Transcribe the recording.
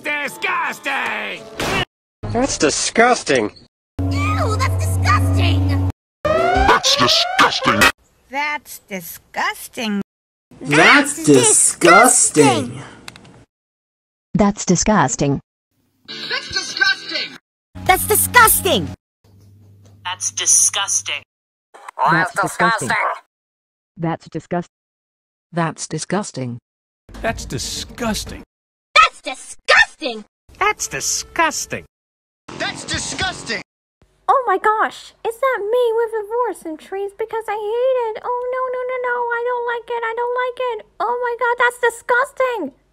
That's disgusting! That's disgusting. Ew, that's disgusting! That's disgusting! That's disgusting. That's disgusting. That's disgusting. That's disgusting! That's disgusting. That's disgusting. That's disgusting. That's disgusting. That's disgusting. That's disgusting. That's disgusting! That's disgusting. Oh my gosh, is that me with the voice and trees because I hate it? Oh no, no, no, no, I don't like it, I don't like it. Oh my god, that's disgusting.